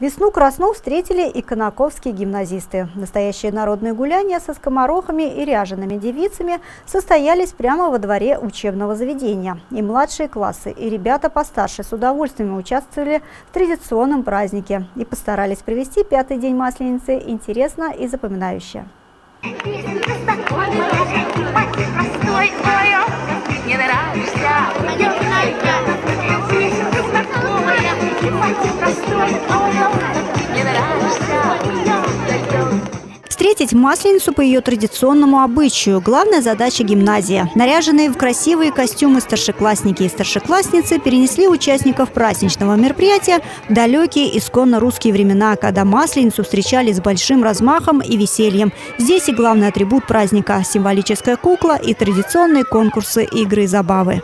Весну-красну встретили и конаковские гимназисты. Настоящие народные гуляния со скоморохами и ряжеными девицами состоялись прямо во дворе учебного заведения. И младшие классы, и ребята постарше с удовольствием участвовали в традиционном празднике и постарались провести пятый день Масленицы интересно и запоминающе. Не нравишься, Встретить Масленицу по ее традиционному обычаю – главная задача гимназии. Наряженные в красивые костюмы старшеклассники и старшеклассницы перенесли участников праздничного мероприятия в далекие исконно русские времена, когда Масленицу встречали с большим размахом и весельем. Здесь и главный атрибут праздника – символическая кукла и традиционные конкурсы, игры и забавы.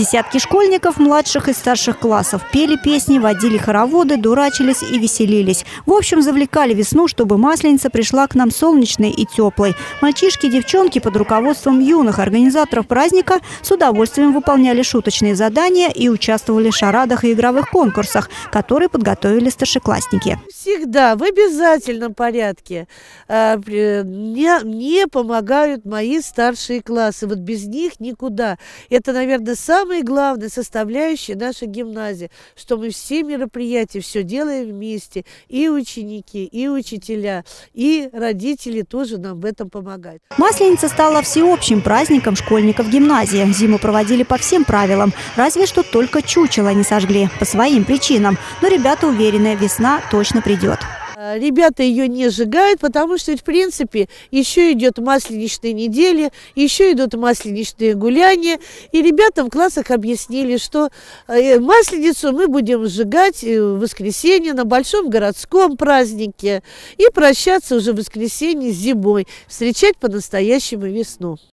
Десятки школьников младших и старших классов пели песни, водили хороводы, дурачились и веселились. В общем, завлекали весну, чтобы Масленица пришла к нам солнечной и теплой. Мальчишки и девчонки под руководством юных организаторов праздника с удовольствием выполняли шуточные задания и участвовали в шарадах и игровых конкурсах, которые подготовили старшеклассники. Всегда в обязательном порядке мне, мне помогают мои старшие классы. Вот без них никуда. Это, наверное, самое самая главная составляющая нашей гимназии, что мы все мероприятия все делаем вместе, и ученики, и учителя, и родители тоже нам в этом помогают. Масленица стала всеобщим праздником школьников гимназии. Зиму проводили по всем правилам, разве что только чучело не сожгли, по своим причинам. Но ребята уверены, весна точно придет. Э, ребята ее не сжигают, потому что, в принципе, еще идет масленичная неделя, еще идут масленичные гуляния. И ребятам в классах объяснили, что э, масленицу мы будем сжигать э, в воскресенье на большом городском празднике и прощаться уже в воскресенье с зимой, встречать по-настоящему весну.